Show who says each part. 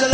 Speaker 1: the